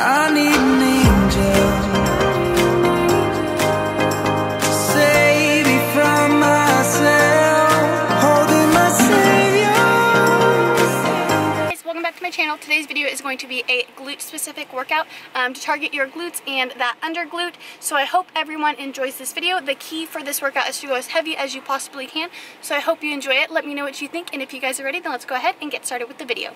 I need an angel to save me from myself, holding my savior. guys, welcome back to my channel. Today's video is going to be a glute specific workout um, to target your glutes and that under glute. So I hope everyone enjoys this video. The key for this workout is to go as heavy as you possibly can. So I hope you enjoy it. Let me know what you think and if you guys are ready then let's go ahead and get started with the video.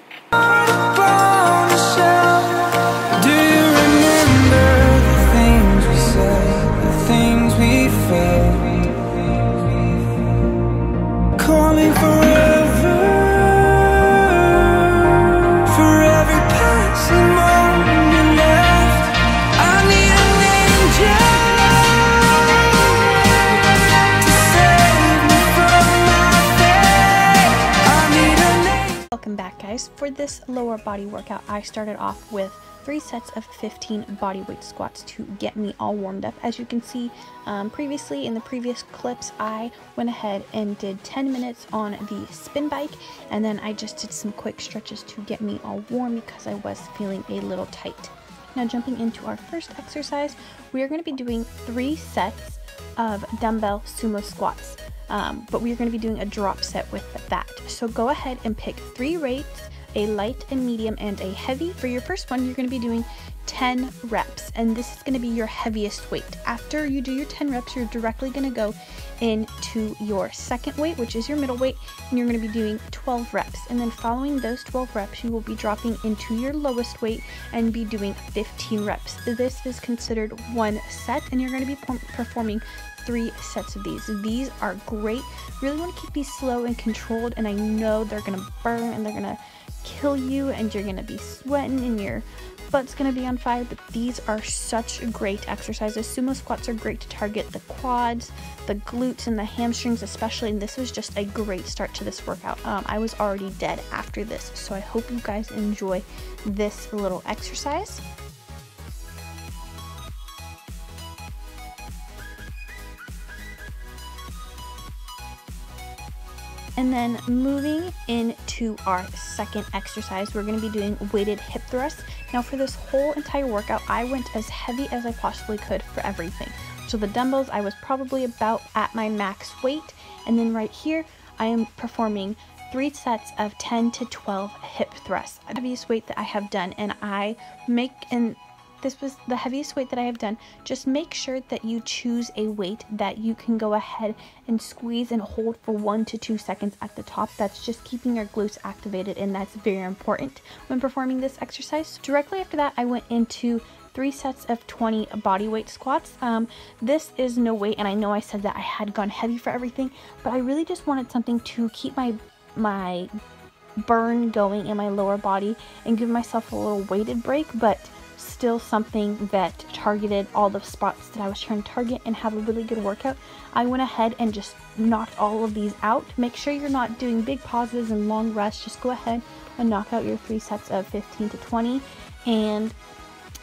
Welcome back guys. For this lower body workout I started off with three sets of 15 bodyweight squats to get me all warmed up. As you can see um, previously in the previous clips I went ahead and did 10 minutes on the spin bike and then I just did some quick stretches to get me all warm because I was feeling a little tight. Now jumping into our first exercise we are going to be doing three sets of dumbbell sumo squats um, but we're going to be doing a drop set with that. So go ahead and pick three weights, a light, a medium, and a heavy. For your first one, you're going to be doing 10 reps, and this is going to be your heaviest weight. After you do your 10 reps, you're directly going to go into your second weight, which is your middle weight, and you're going to be doing 12 reps. And then following those 12 reps, you will be dropping into your lowest weight and be doing 15 reps. This is considered one set, and you're going to be performing three sets of these. These are great. Really want to keep these slow and controlled, and I know they're going to burn and they're going to kill you, and you're to be sweating and your butt's to be on fire, but these are such great exercises. Sumo squats are great to target the quads, the glutes, and the hamstrings especially, and this was just a great start to this workout. Um, I was already dead after this, so I hope you guys enjoy this little exercise. And then moving into our second exercise, we're going to be doing weighted hip thrusts. Now for this whole entire workout, I went as heavy as I possibly could for everything. So the dumbbells, I was probably about at my max weight. And then right here, I am performing three sets of 10 to 12 hip thrusts. The heaviest weight that I have done and I make and this was the heaviest weight that I have done. Just make sure that you choose a weight that you can go ahead and squeeze and hold for one to two seconds at the top. That's just keeping your glutes activated and that's very important when performing this exercise. Directly after that, I went into three sets of 20 body weight squats. Um, this is no weight, and I know I said that I had gone heavy for everything, but I really just wanted something to keep my my burn going in my lower body and give myself a little weighted break, but still something that targeted all the spots that I was trying to target and have a really good workout. I went ahead and just knocked all of these out. Make sure you're not doing big pauses and long rests. Just go ahead and knock out your three sets of 15 to 20 and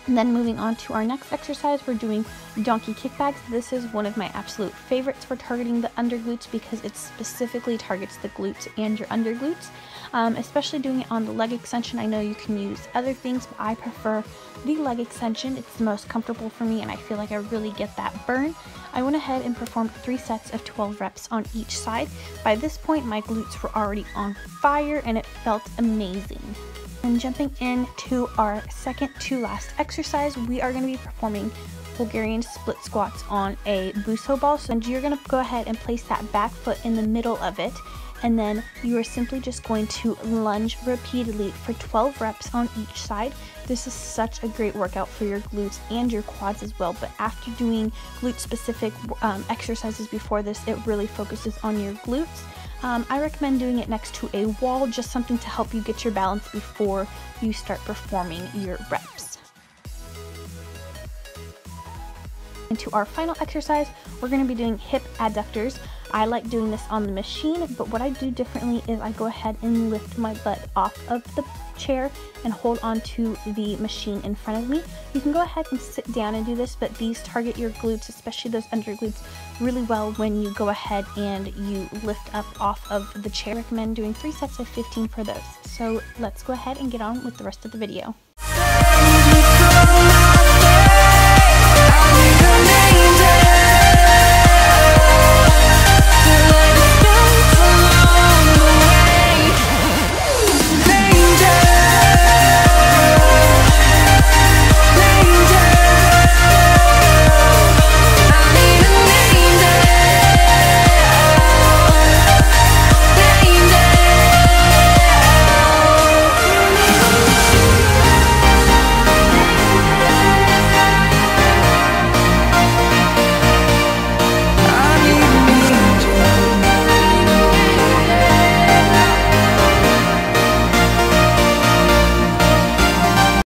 then moving on to our next exercise, we're doing donkey kickbacks. This is one of my absolute favorites for targeting the under glutes because it specifically targets the glutes and your under glutes. Um, especially doing it on the leg extension. I know you can use other things, but I prefer the leg extension. It's the most comfortable for me and I feel like I really get that burn. I went ahead and performed three sets of 12 reps on each side. By this point, my glutes were already on fire and it felt amazing. And jumping into our second to last exercise, we are going to be performing Bulgarian split squats on a BOSU ball. So you're going to go ahead and place that back foot in the middle of it. And then you are simply just going to lunge repeatedly for 12 reps on each side. This is such a great workout for your glutes and your quads as well. But after doing glute specific um, exercises before this, it really focuses on your glutes. Um, I recommend doing it next to a wall, just something to help you get your balance before you start performing your reps. And to our final exercise, we're going to be doing hip adductors. I like doing this on the machine, but what I do differently is I go ahead and lift my butt off of the chair and hold on to the machine in front of me. You can go ahead and sit down and do this, but these target your glutes, especially those under glutes, really well when you go ahead and you lift up off of the chair. I recommend doing three sets of 15 for those. So let's go ahead and get on with the rest of the video.